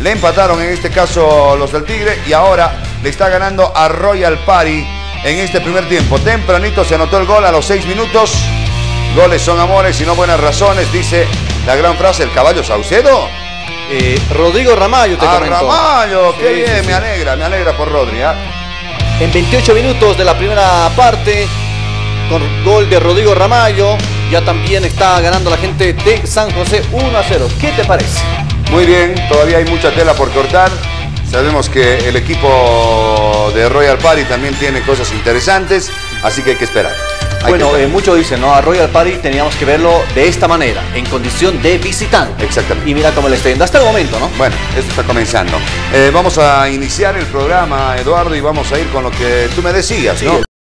Le empataron en este caso los del Tigre y ahora le está ganando a Royal Party en este primer tiempo. Tempranito se anotó el gol a los seis minutos. Goles son amores y no buenas razones, dice la gran frase el caballo Saucedo. Eh, Rodrigo Ramallo te Ah, comentó. Ramallo, qué Sí, bien, sí, sí. me alegra, me alegra por Rodri. ¿ah? En 28 minutos de la primera parte, con gol de Rodrigo Ramallo, ya también está ganando la gente de San José 1 a 0. ¿Qué te parece? Muy bien, todavía hay mucha tela por cortar. Sabemos que el equipo de Royal Party también tiene cosas interesantes, así que hay que esperar. Hay bueno, eh, muchos dicen, ¿no? A Royal Party teníamos que verlo de esta manera, en condición de visitante. Exactamente. Y mira cómo le está yendo hasta el momento, ¿no? Bueno, esto está comenzando. Eh, vamos a iniciar el programa, Eduardo, y vamos a ir con lo que tú me decías, ¿no?